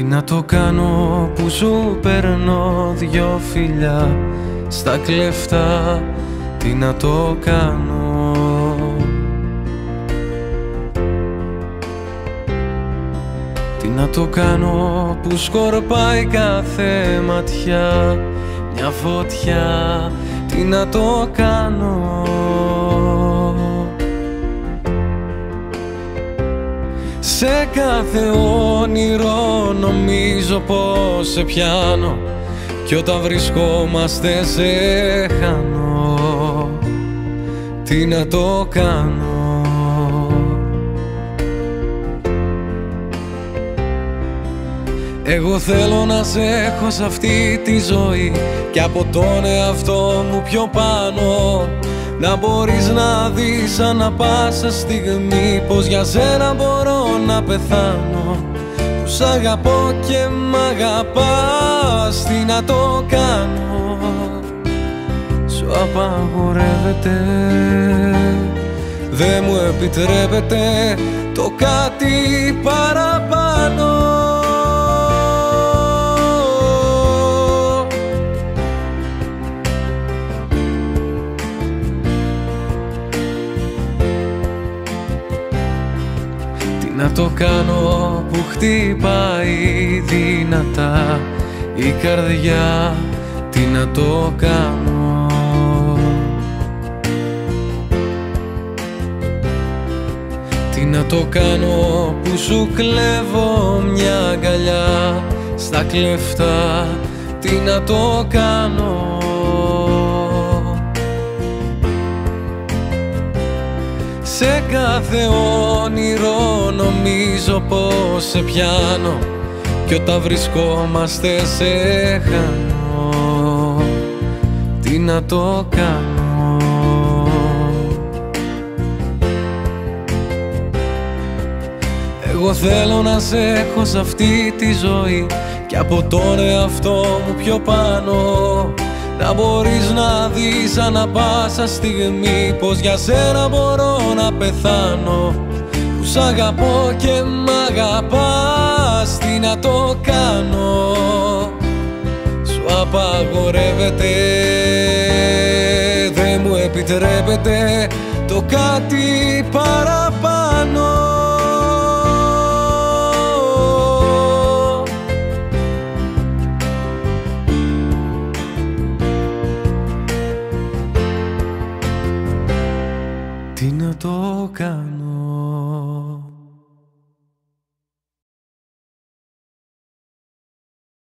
να το κάνω που σου παίρνω δυο φιλιά στα κλεφτά Τι να το κάνω. Τι να το κάνω που σκορπάει κάθε ματιά Μια φωτιά. Τι να το κάνω Σε κάθε όνειρο νομίζω πως σε πιάνω Κι όταν βρισκόμαστε σε χάνω. Τι να το κάνω; Εγώ θέλω να σε έχω σε αυτή τη ζωή Και από τον εαυτό μου πιο πάνω να μπορείς να δεις ανά πάσα στιγμή Πως για σένα μπορώ να πεθάνω. Που σ' αγαπώ και μ' αγαπάς Τι να το κάνω. Σου απαγορεύεται. Δεν μου επιτρέπεται το κάτι παραπάνω να το κάνω που χτυπάει δυνατά η καρδιά Τι να το κάνω. Τι να το κάνω που σου κλέβω μια αγκαλιά στα κλεφτά Τι να το κάνω Σε κάθε όνειρο νομίζω πως σε πιάνω Κι όταν βρισκόμαστε σε χάνω. Τι να το κάνω. Εγώ θέλω να σε έχω σε αυτή τη ζωή Κι από τον εαυτό μου πιο πάνω να μπορείς να δεις ανά πάσα στιγμή Πως για σένα μπορώ να πεθάνω. Που σ' αγαπώ και μ' αγαπάς Τι να το κάνω. Σου απαγορεύεται Δεν μου επιτρέπεται το κάτι παραπάνω το κάνω